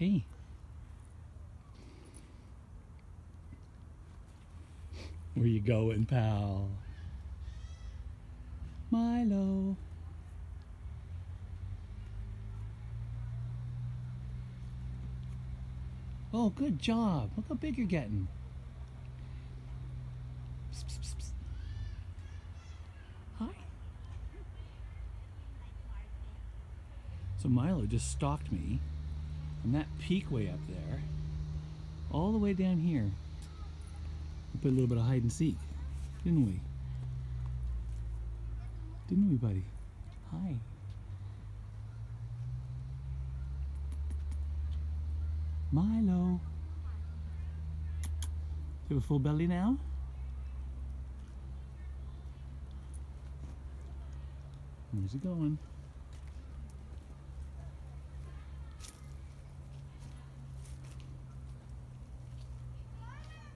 Hey. Where you going, pal? Mylo. Oh, good job. Look how big you're getting. Psst, psst, psst. Hi. So Mylo just stalked me from that peak way up there all the way down here. We put a little bit of hide and seek, didn't we? Didn't we, buddy? Hi. Mylo. You have a full belly now? Where's he going?